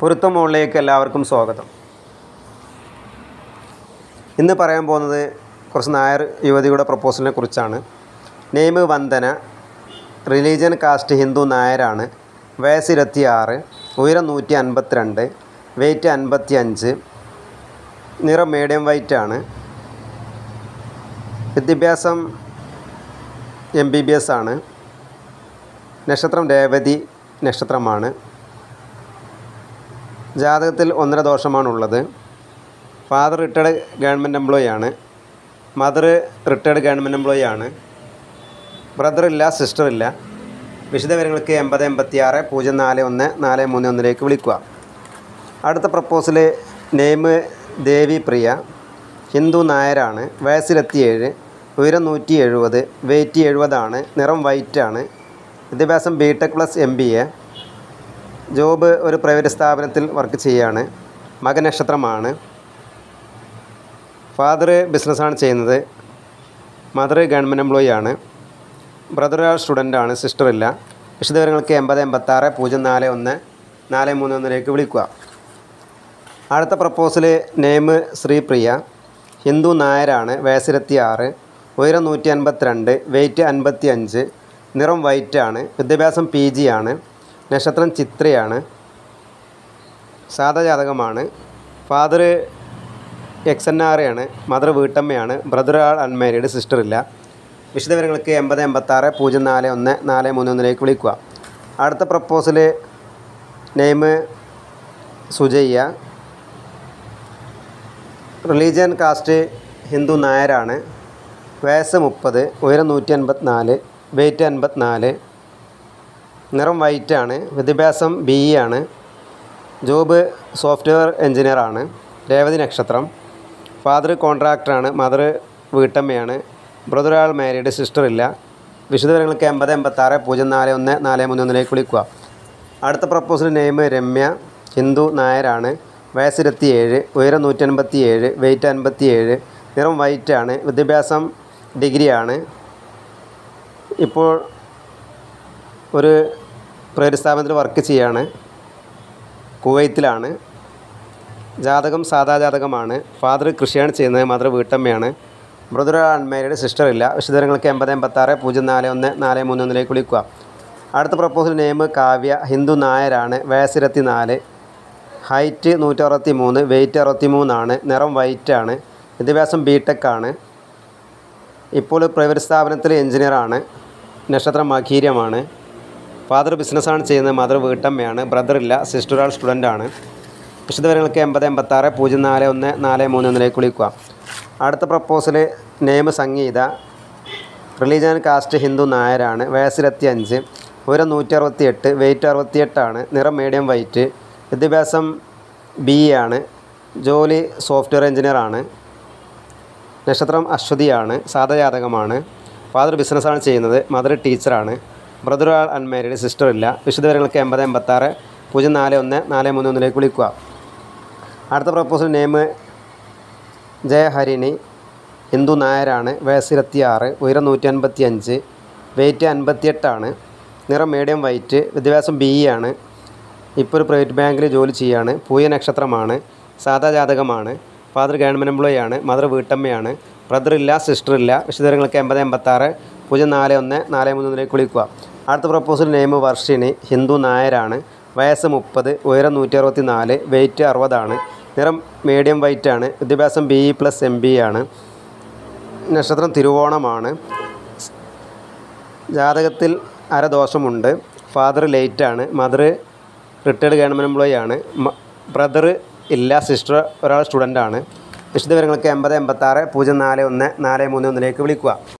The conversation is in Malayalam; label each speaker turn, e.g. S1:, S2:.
S1: പൊരുത്തം മുകളിലേക്ക് എല്ലാവർക്കും സ്വാഗതം. ഇന്ന് പറയാൻ പോകുന്നത് കുറച്ച് നായർ യുവതിയുടെ പ്രപ്പോസലിനെ കുറിച്ചാണ്. Name Vandana religion caste Hindu നായരാണ്. വയസ്സ് ഇരുപത്തി ആറ് ഉയരം നൂറ്റി അൻപത്തിരണ്ട് വെയ്റ്റ് അൻപത്തി അഞ്ച് നിറം മീഡിയം വൈറ്റ് ആണ്. വിദ്യാഭ്യാസം എം ബി ബി എസ് ആണ്. നക്ഷത്രം രേവതി നക്ഷത്രമാണ്. ജാതകത്തിൽ ഒന്നര ദോഷമാണുള്ളത്. ഫാദർ റിട്ടയർഡ് ഗവൺമെന്റ് എംപ്ലോയി ആണ്. മദർ റിട്ടയർഡ് ഗവൺമെന്റ് എംപ്ലോയി ആണ്. ബ്രദർ ഇല്ല സിസ്റ്റർ ഇല്ല. വിശദവിവരങ്ങൾക്ക് എൺപത് എൺപത്തി ആറ് പൂജ്യം നാല് ഒന്ന് നാല് മൂന്ന് ഒന്നിലേക്ക് വിളിക്കുക. അടുത്ത പ്രപ്പോസൽ നെയിം ദേവി പ്രിയ ഹിന്ദു നായരാണ് വയസ്സിലെത്തിയേഴ് ഉയരം നൂറ്റി എഴുപത് വെയ്റ്റ് എഴുപതാണ് നിറം വൈറ്റാണ് വിദ്യാഭ്യാസം B tech plus M B A job ഒരു പ്രൈവറ്റ് സ്ഥാപനത്തിൽ വർക്ക് ചെയ്യുകയാണ് മകൻ നക്ഷത്രമാണ് ഫാദർ ബിസിനസ്സാണ് ചെയ്യുന്നത്. മദർ ഗവൺമെന്റ് എംപ്ലോയി ആണ്. ബ്രദർ സ്റ്റുഡന്റാണ് സിസ്റ്റർ ഇല്ല. വിശദവിവരങ്ങൾക്ക് എൺപത് എൺപത്താറ് പൂജ്യം നാല് ഒന്ന് നാല് മൂന്ന് ഒന്നിലേക്ക് വിളിക്കുക. അടുത്ത പ്രപ്പോസൽ നെയിം ശ്രീപ്രിയ ഹിന്ദു നായരാണ് വയസ്സിരത്തി ആറ് ഉയരം നൂറ്റി അൻപത്തിരണ്ട് വെയ്റ്റ് അൻപത്തി അഞ്ച് നിറം വൈറ്റ് ആണ് വിദ്യാഭ്യാസം പി ജി ആണ്. നക്ഷത്രം ചിത്രയാണ്. സാധാ ജാതകമാണ് ഫാദർ എക്സ് എൻ ആർ ആണ്. മദർ വീട്ടമ്മയാണ്. ബ്രദർ ആൾ അൺമാരീഡ് സിസ്റ്റർ ഇല്ല. വിശദവിവരങ്ങൾക്ക് എൺപത് എൺപത്താറ് പൂജ്യം നാല് ഒന്ന് നാല് മൂന്ന് ഒന്നിലേക്ക് വിളിക്കുക. അടുത്ത proposal name Sujaya. Religion caste Hindu നായരാണ്. വയസ്സ് മുപ്പത് ഉയരം നൂറ്റി അൻപത്തിനാല് വെയ്റ്റ് അൻപത്തിനാല് നിറം വൈറ്റ് ആണ് വിദ്യാഭ്യാസം ബി ഇ ആണ് ജോബ് സോഫ്റ്റ്വെയർ എഞ്ചിനീയർ ആണ് രേവതി നക്ഷത്രം ഫാദർ കോൺട്രാക്ടറാണ് മദർ വീട്ടമ്മയാണ് ബ്രദർ ആൾ മാരീഡ് സിസ്റ്റർ ഇല്ല. വിശദവിവരങ്ങൾക്ക് എൺപത് എൺപത്താറ് പൂജ്യം നാല് ഒന്ന് നാല് മൂന്ന് ഒന്നിലേക്ക് വിളിക്കുക. അടുത്ത പ്രപ്പോസൽ നെയിം രമ്യ ഹിന്ദു നായരാണ് വയസ്സ് ഇരുപത്തിയേഴ് ഉയരം നൂറ്റി അൻപത്തി ഏഴ് വെയിറ്റ് അൻപത്തി ഏഴ് നിറം വൈറ്റ് ആണ് വിദ്യാഭ്യാസം ഡിഗ്രിയാണ് ഇപ്പോൾ ഒരു പ്രൈവറ്റ് സ്ഥാപനത്തിൽ വർക്ക് ചെയ്യുകയാണ് കുവൈത്തിലാണ്. ജാതകം സാധാ ജാതകമാണ്. ഫാദർ കൃഷിയാണ് ചെയ്യുന്നത്. മദർ വീട്ടമ്മയാണ്. ബ്രദർ അൺമാരീഡ് സിസ്റ്റർ ഇല്ല വിശദങ്ങൾക്ക് എൺപത് എൺപത്താറ് പൂജ്യം നാല് ഒന്ന് നാല് മൂന്ന് ഒന്നിലേക്ക് വിളിക്കുക. അടുത്ത പ്രപ്പോസൽ നെയിം കാവ്യ. ഹിന്ദു നായരാണ്. വയസ്സിരത്തി നാല് ഹൈറ്റ് നൂറ്റി അറുപത്തി മൂന്ന് വെയ്റ്റ് അറുപത്തി മൂന്നാണ് നിറം വൈറ്റ് ആണ് വിദ്യാഭ്യാസം ബി ആണ് ഇപ്പോൾ പ്രൈവറ്റ് സ്ഥാപനത്തിൽ എഞ്ചിനീയറാണ്. നക്ഷത്രം മഖീര്യമാണ് ഫാദർ ബിസിനസ്സാണ് ചെയ്യുന്നത് മദർ വീട്ടമ്മയാണ് ബ്രദറില്ല സിസ്റ്റർ ആൾ സ്റ്റുഡന്റാണ് വിശദവിവരങ്ങൾക്ക് എൺപത് എൺപത്താറ് പൂജ്യം നാല് ഒന്ന് നാല് മൂന്ന് ഒന്നിലേക്ക് വിളിക്കുക. അടുത്ത proposal name Sangeetha religion caste Hindu നായരാണ് വയസ്സിലെത്തി അഞ്ച് ഉയരം നൂറ്റി അറുപത്തി എട്ട് വെയിറ്റ് അറുപത്തിയെട്ടാണ് നിറം മീഡിയം വൈറ്റ് വിദ്യാഭ്യാസം ബി എ ആണ് ജോലി സോഫ്റ്റ്വെയർ എഞ്ചിനീയർ ആണ് നക്ഷത്രം അശ്വതിയാണ് സാധജാതകമാണ് ഫാദർ ബിസിനസ്സാണ് ചെയ്യുന്നത് മദർ ടീച്ചറാണ് ബ്രദർ ആൾ അൺമാരീഡ് സിസ്റ്റർ ഇല്ല. വിശദവിവരങ്ങൾക്ക് എൺപത് എൺപത്താറ് പൂജ്യം നാല് ഒന്ന് നാല് മൂന്ന് ഒന്നിലേക്ക് വിളിക്കുക. അടുത്ത പ്രപ്പോസൽ നെയിം ജയഹരിണി ഇന്ദു നായരാണ് വയസ്സ് ഇരുപത്തി ആറ് ഉയരം നൂറ്റി അൻപത്തി അഞ്ച് വെയ്റ്റ് അൻപത്തിയെട്ടാണ് നിറം മീഡിയം വൈറ്റ് വിദ്യാഭ്യാസം ബി ഇ ആണ് ഇപ്പോൾ ഒരു പ്രൈവറ്റ് ബാങ്കിൽ ജോലി ചെയ്യാണ് പൂയ നക്ഷത്രമാണ് സാധാ ജാതകമാണ് ഫാദർ ഗവൺമെന്റ് എംപ്ലോയി ആണ് മദർ വീട്ടമ്മയാണ് ബ്രദർ ഇല്ല സിസ്റ്റർ ഇല്ല വിശദവിവരങ്ങൾക്ക് എൺപത് എൺപത്താറ് പൂജ്യം നാല് ഒന്ന് നാല് മൂന്ന് ഒന്നിലേക്ക് വിളിക്കുക. അടുത്ത പ്രപ്പോസൽ നെയിം വർഷിണി ഹിന്ദു നായരാണ്. വയസ്സ് മുപ്പത് ഉയരം നൂറ്റി അറുപത്തി നാല് വെയ്റ്റ് അറുപതാണ്. നിറം മീഡിയം വൈറ്റ് ആണ്. വിദ്യാഭ്യാസം B E plus M B ആണ്. നക്ഷത്രം തിരുവോണമാണ്. ജാതകത്തിൽ അരദോഷമുണ്ട്. ഫാദർ ലേറ്റാണ് മദർ റിട്ടയർഡ് ഗവൺമെന്റ് എംപ്ലോയി ആണ്. ബ്രദർ ഇല്ല. സിസ്റ്റർ ഒരാൾ സ്റ്റുഡന്റാണ് ആണ്. വിശദവിവരങ്ങൾക്ക് എൺപത് എൺപത്താറ് പൂജ്യം നാല് ഒന്ന് നാല് മൂന്ന് ഒന്നിലേക്ക് വിളിക്കുക.